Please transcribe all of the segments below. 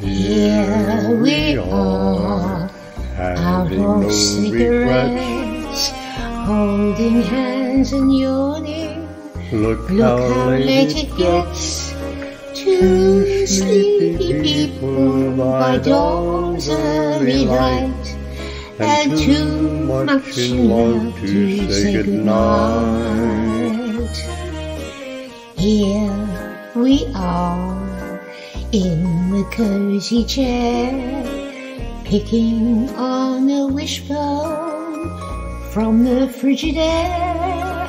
Here we are, out having of no regrets. cigarettes, holding hands and yawning. Look, Look how late it gets. Two sleepy people by dawn's early light, and too much in love to say goodnight. Here we are in the cozy chair, picking on a wishbone from the Frigidaire.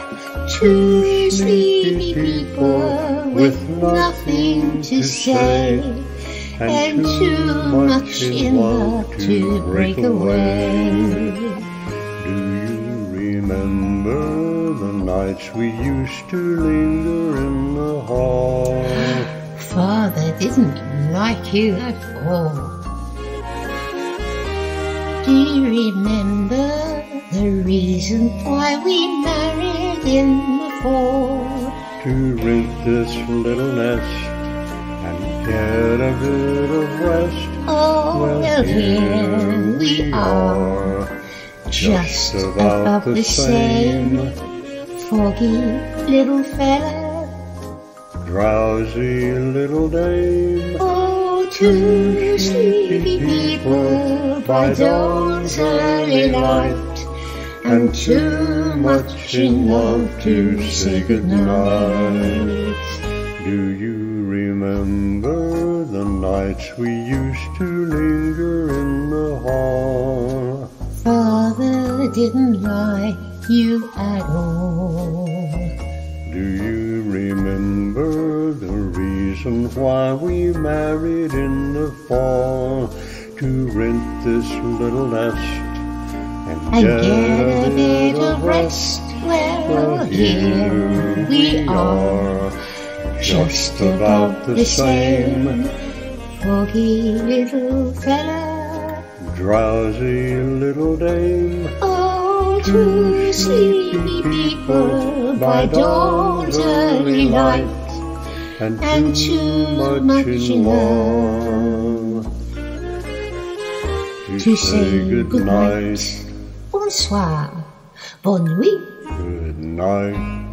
Two sleepy people with nothing to say, and too much in love to break away. Do you remember the nights we used to linger in the hall? Didn't like you at all. Do you remember the reason why we married in the fall? To rent this little nest and get a bit of rest. Oh, well, here we are, just about the same. Foggy little fella, Drowsy little dame. oh, two sleepy people by dawn's early light, and too much in love to say goodnight. Do you remember the nights we used to linger in the hall? Father didn't like you at all. Do you remember the reason why we married in the fall? To rent this little nest and, and get a bit of rest. Well, here we are, just about the same. Foggy little fella, Drowsy little dame. oh, two sleepy people by dawn's early light, and, and too much in love to, to say good night. Bonsoir, bonne nuit. Good night.